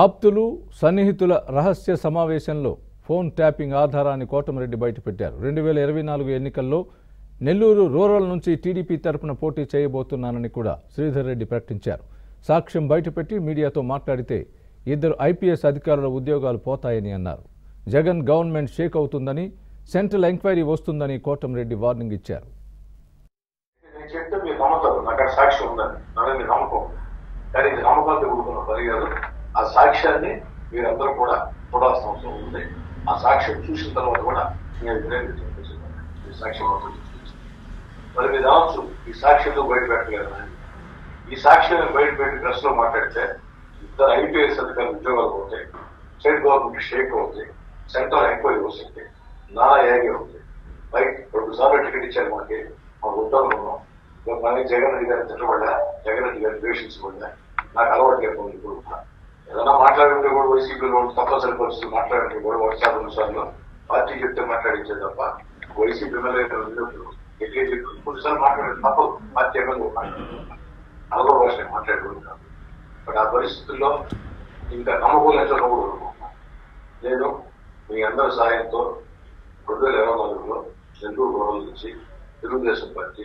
ఆప్తులు సన్నిహితుల రహస్య సమావేశంలో ఫోన్ ట్యాపింగ్ ఆధారాన్ని కోటమిరెడ్డి బయటపెట్టారు. రెండు వేల ఇరవై నాలుగు ఎన్నికల్లో నెల్లూరు రూరల్ నుంచి టీడీపీ తరపున పోటీ చేయబోతున్నానని కూడా శ్రీధర్ రెడ్డి ప్రకటించారు. సాక్ష్యం బయటపెట్టి మీడియాతో మాట్లాడితే ఇద్దరు ఐపీఎస్ అధికారుల ఉద్యోగాలు పోతాయని అన్నారు. జగన్ గవర్నమెంట్ షేక్ అవుతుందని సెంట్రల్ ఎంక్వైరీ వస్తుందని కోటమిరెడ్డి వార్నింగ్ ఇచ్చారు. సాక్ష్యం ఉందని. నమ్మకం. ఆ సాక్ష్యాన్ని మీరందరూ కూడా చూడాల్సిన అవసరం ఉంది. ఆ సాక్ష్యం చూసిన తర్వాత కూడా నేను వ్యతిరేకించాను ఈ సాక్ష్యం మరి మీరు అనొచ్చు ఈ సాక్ష్యంతో బయట పెట్టలేదు ఈ సాక్ష్యం బయట పెట్టి ప్రెస్లో మాట్లాడితే ఇద్దరు ఐపీఎస్ అధికారులు ఉద్యోగాలు పోతాయి స్టేట్ గవర్నమెంట్ షేక్ అవుతాయి సెంట్రల్ ఎంక్వైరీ వస్తుంది నా ఏరియా ఉంది బయట రెండు సార్లు టికెట్ ఇచ్చారు మనకి మా ఉద్యోగం ఉన్నాం. మనకి జగన్ రెడ్డి గారిని తిట్టబడ్డా జగన్ రెడ్డి ద్వేషించబడ్డా నాకు అలవాటు లేకుండా ఇప్పుడు కూడా. ఏదైనా మాట్లాడుకుంటే కూడా వైసీపీలో తప్పనిసరి పరిస్థితులు మాట్లాడండి కూడా వర్షాలు సార్లు పార్టీ చెప్తే మాట్లాడించే తప్ప వైసీపీ ఎమ్మెల్యే ఎట్లే కొన్నిసార్లు మాట్లాడేది తప్ప పార్టీ ఎమ్మెల్యే అలవ భాష మాట్లాడుకుంటున్నాను బట్ ఆ పరిస్థితుల్లో ఇంకా నమ్మకం కూడా నేను మీ అందరి సాయంతో రెండు వేల ఇరవై నాలుగులో నెల్లూరు గోడల నుంచి తెలుగుదేశం పార్టీ